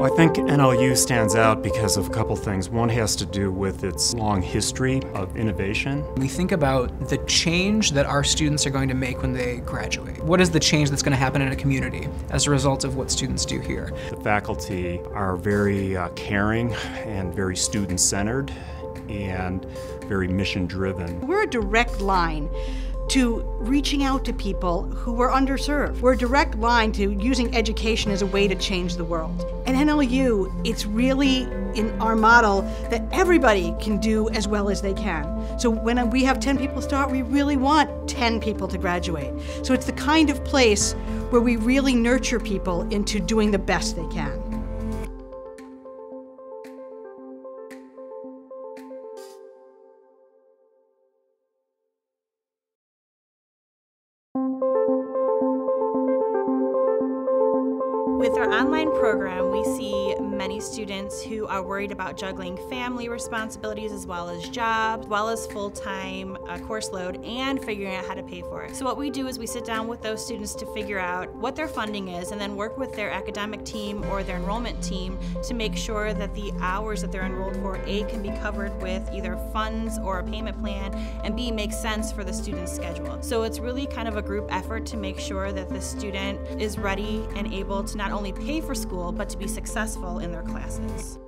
Well, I think NLU stands out because of a couple things. One has to do with its long history of innovation. We think about the change that our students are going to make when they graduate. What is the change that's going to happen in a community as a result of what students do here? The faculty are very uh, caring and very student-centered and very mission-driven. We're a direct line to reaching out to people who were underserved. We're a direct line to using education as a way to change the world. At NLU, it's really in our model that everybody can do as well as they can. So when we have 10 people start, we really want 10 people to graduate. So it's the kind of place where we really nurture people into doing the best they can. With online program, we see many students who are worried about juggling family responsibilities as well as jobs, as well as full-time uh, course load, and figuring out how to pay for it. So what we do is we sit down with those students to figure out what their funding is and then work with their academic team or their enrollment team to make sure that the hours that they're enrolled for, A, can be covered with either funds or a payment plan, and B, makes sense for the student's schedule. So it's really kind of a group effort to make sure that the student is ready and able to not only pay for school, but to be successful in their classes.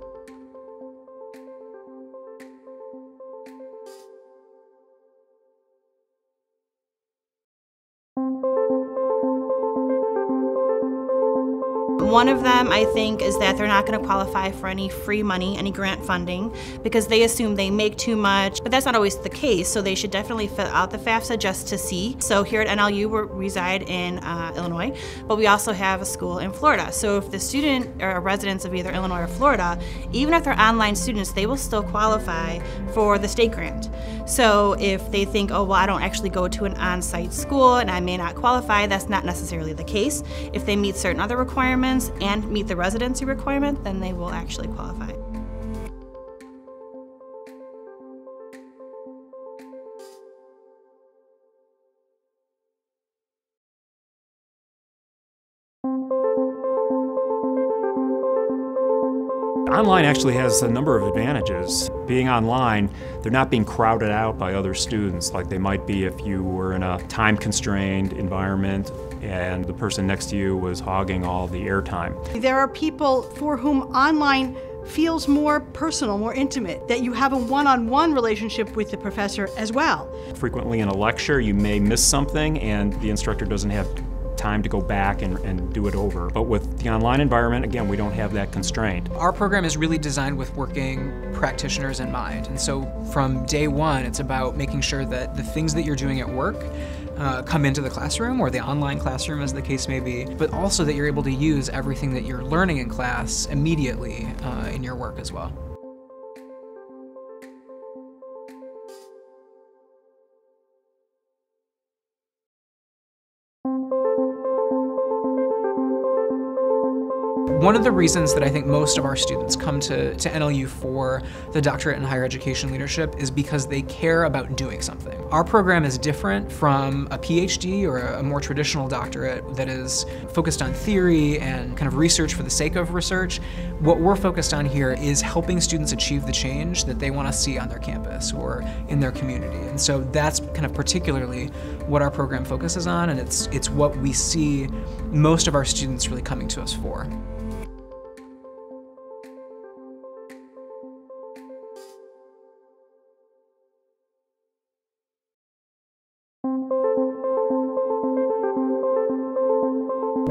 One of them, I think, is that they're not going to qualify for any free money, any grant funding, because they assume they make too much, but that's not always the case, so they should definitely fill out the FAFSA just to see. So here at NLU, we reside in uh, Illinois, but we also have a school in Florida. So if the student are residents of either Illinois or Florida, even if they're online students, they will still qualify for the state grant. So if they think, oh, well, I don't actually go to an on-site school and I may not qualify, that's not necessarily the case. If they meet certain other requirements, and meet the residency requirement, then they will actually qualify. Online actually has a number of advantages. Being online, they're not being crowded out by other students like they might be if you were in a time-constrained environment and the person next to you was hogging all the airtime. There are people for whom online feels more personal, more intimate, that you have a one-on-one -on -one relationship with the professor as well. Frequently in a lecture, you may miss something and the instructor doesn't have time to go back and, and do it over. But with the online environment, again, we don't have that constraint. Our program is really designed with working practitioners in mind. And so from day one, it's about making sure that the things that you're doing at work uh, come into the classroom or the online classroom as the case may be, but also that you're able to use everything that you're learning in class immediately uh, in your work as well. One of the reasons that I think most of our students come to, to NLU for the doctorate in higher education leadership is because they care about doing something. Our program is different from a PhD or a more traditional doctorate that is focused on theory and kind of research for the sake of research. What we're focused on here is helping students achieve the change that they want to see on their campus or in their community. And so that's kind of particularly what our program focuses on and it's, it's what we see most of our students really coming to us for.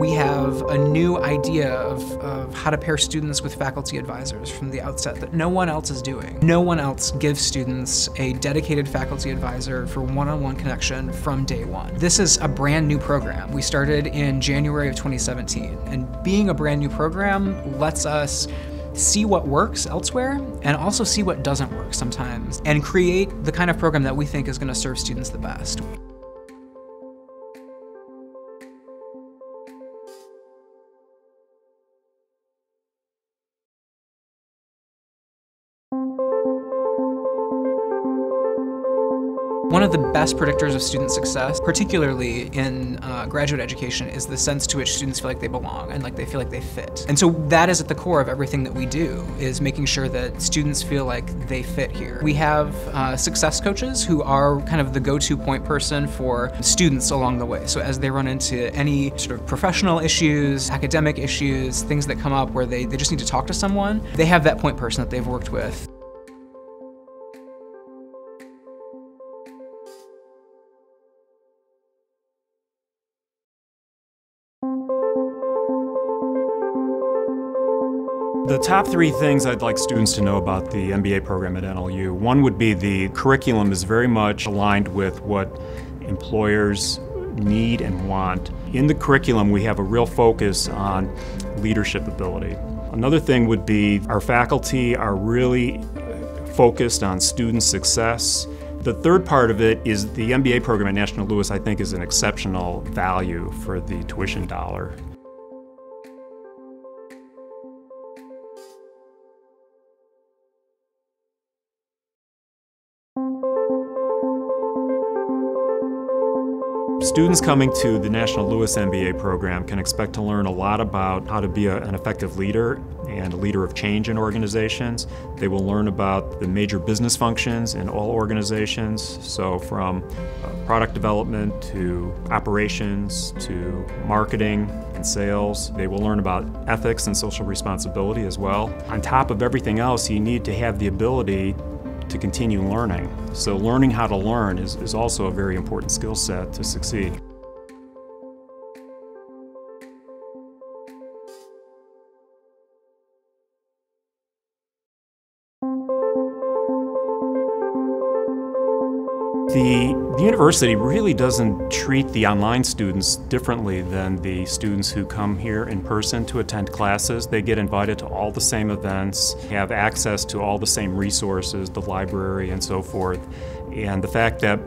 We have a new idea of, of, how to pair students with faculty advisors from the outset that no one else is doing. No one else gives students a dedicated faculty advisor for one-on-one -on -one connection from day one. This is a brand new program. We started in January of 2017, and being a brand new program lets us see what works elsewhere and also see what doesn't work sometimes and create the kind of program that we think is going to serve students the best. One of the best predictors of student success, particularly in uh, graduate education, is the sense to which students feel like they belong and like they feel like they fit. And so that is at the core of everything that we do, is making sure that students feel like they fit here. We have uh, success coaches who are kind of the go-to point person for students along the way. So as they run into any sort of professional issues, academic issues, things that come up where they, they just need to talk to someone, they have that point person that they've worked with. The top three things I'd like students to know about the MBA program at NLU. One would be the curriculum is very much aligned with what employers need and want. In the curriculum, we have a real focus on leadership ability. Another thing would be our faculty are really focused on student success. The third part of it is the MBA program at National Louis, I think, is an exceptional value for the tuition dollar. Students coming to the National Louis MBA program can expect to learn a lot about how to be a, an effective leader and a leader of change in organizations. They will learn about the major business functions in all organizations, so from uh, product development to operations to marketing and sales. They will learn about ethics and social responsibility as well. On top of everything else, you need to have the ability to continue learning. So learning how to learn is, is also a very important skill set to succeed. The, the, university really doesn't treat the online students differently than the students who come here in person to attend classes. They get invited to all the same events, have access to all the same resources, the library and so forth. And the fact that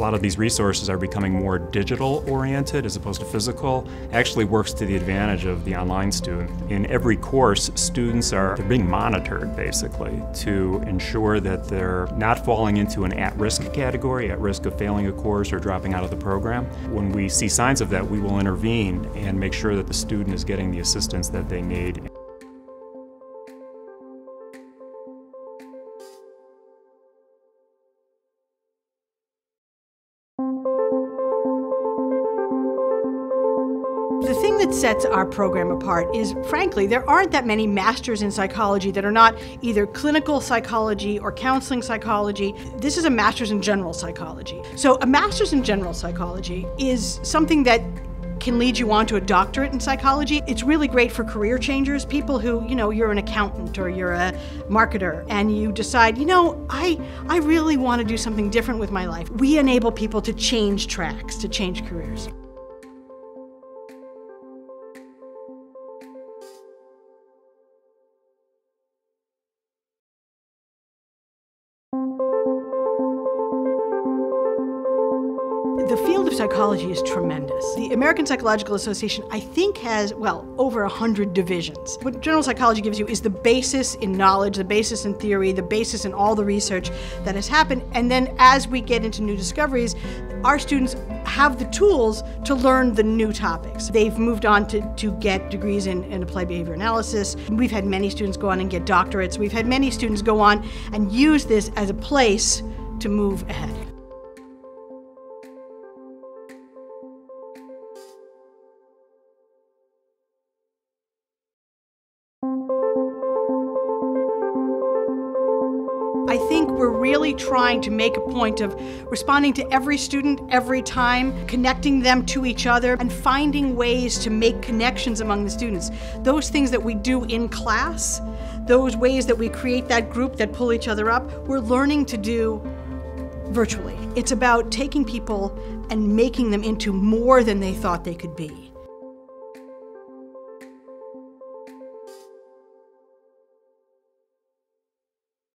lot of these resources are becoming more digital oriented as opposed to physical actually works to the advantage of the online student. In every course, students are being monitored basically to ensure that they're not falling into an at-risk category, at risk of failing a course or dropping out of the program. When we see signs of that, we will intervene and make sure that the student is getting the assistance that they need. Sets our program apart is, frankly, there aren't that many masters in psychology that are not either clinical psychology or counseling psychology. This is a master's in general psychology. So, a master's in general psychology is something that can lead you on to a doctorate in psychology. It's really great for career changers, people who, you know, you're an accountant or you're a marketer and you decide, you know, I I really want to do something different with my life. We enable people to change tracks, to change careers. The field of psychology is tremendous. The American Psychological Association, I think, has, well, over 100 divisions. What general psychology gives you is the basis in knowledge, the basis in theory, the basis in all the research that has happened. And then as we get into new discoveries, our students have the tools to learn the new topics. They've moved on to, to get degrees in, in applied behavior analysis. We've had many students go on and get doctorates. We've had many students go on and use this as a place to move ahead. We're really trying to make a point of responding to every student every time, connecting them to each other, and finding ways to make connections among the students. Those things that we do in class, those ways that we create that group that pull each other up, we're learning to do virtually. It's about taking people and making them into more than they thought they could be.